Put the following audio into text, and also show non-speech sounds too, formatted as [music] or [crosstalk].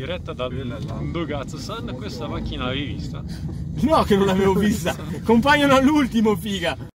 diretta da Dogazzo-san, questa macchina l'avevi vista? No, che non l'avevo vista. [laughs] Compaiono all'ultimo, figa.